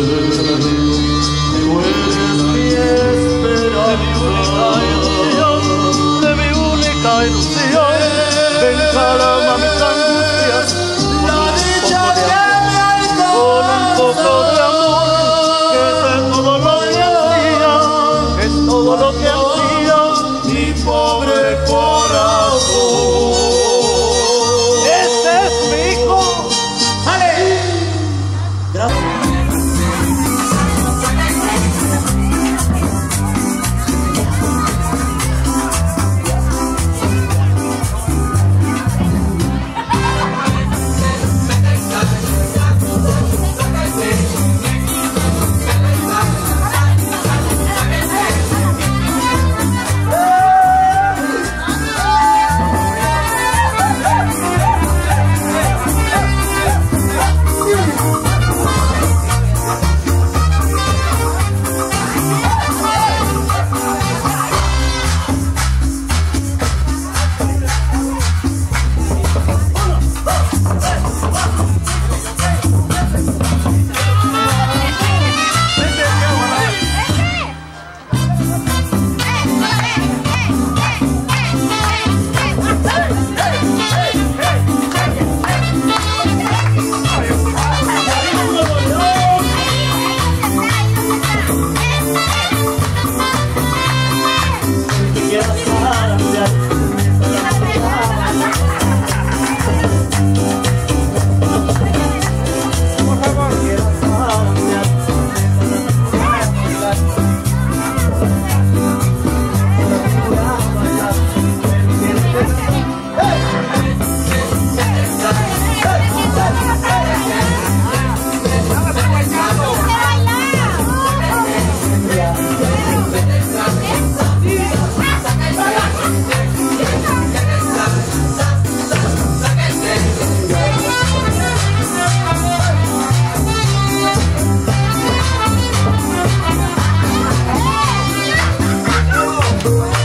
esperanza, mi esperanza. Ooh.